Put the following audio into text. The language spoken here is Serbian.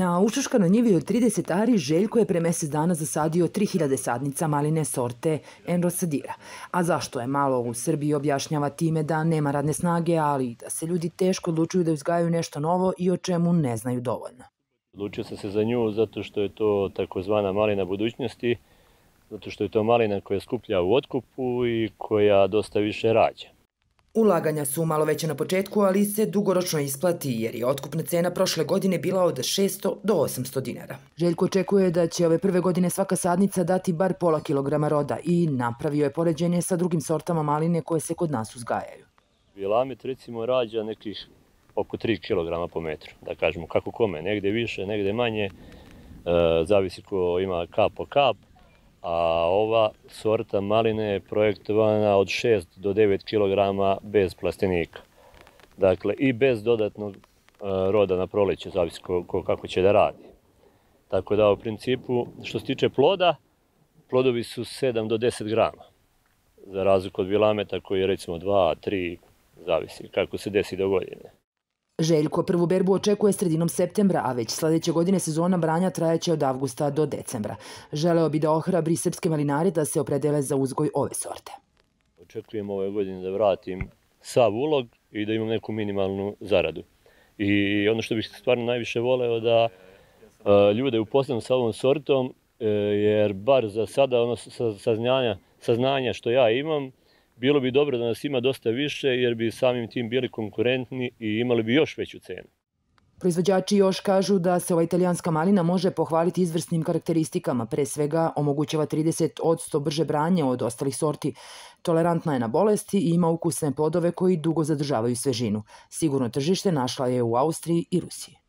Na ušuškanoj njivi od 30 ari Željko je pre mesec dana zasadio 3000 sadnica maline sorte Enrosadira. A zašto je malo u Srbiji objašnjava time da nema radne snage, ali da se ljudi teško odlučuju da uzgajaju nešto novo i o čemu ne znaju dovoljno. Odlučio sam se za nju zato što je to takozvana malina budućnosti, zato što je to malina koja skuplja u otkupu i koja dosta više rađa. Ulaganja su malo veće na početku, ali se dugoročno isplati jer je otkupna cena prošle godine bila od 600 do 800 dinara. Željko očekuje da će ove prve godine svaka sadnica dati bar pola kilograma roda i napravio je poređenje sa drugim sortama maline koje se kod nas uzgajaju. Vilamet recimo rađa nekih oko 3 kg po metru, da kažemo kako kome, negde više, negde manje, e, zavisi ko ima kap po kap, a ova sorta maline je projektovana od 6 do 9 kg bez plastenika. Dakle, i bez dodatnog e, roda na proleće, zavisi ko, ko, kako će da radi. Tako da, u principu, što se tiče ploda, plodovi su 7 do 10 grama, za razliku od vilameta koji je recimo 2, 3, zavisi kako se desi do godine. Željko prvu berbu očekuje sredinom septembra, a već sledeće godine sezona branja trajaće od avgusta do decembra. Želeo bi da ohrabri srpske malinare da se opredele za uzgoj ove sorte. Očekujem ove godine da vratim sav ulog i da imam neku minimalnu zaradu. I ono što bih stvarno najviše voleo da ljude upoznam sa ovom sortom, e, jer bar za sada ono saznanja, saznanja što ja imam, bilo bi dobro da nas ima dosta više jer bi samim tim bili konkurentni i imali bi još veću cenu. Proizvođači još kažu da se ova italijanska malina može pohvaliti izvrsnim karakteristikama, pre svega omogućava 30 od brže branje od ostalih sorti, tolerantna je na bolesti i ima ukusne plodove koji dugo zadržavaju svežinu. Sigurno tržište našla je u Austriji i Rusiji.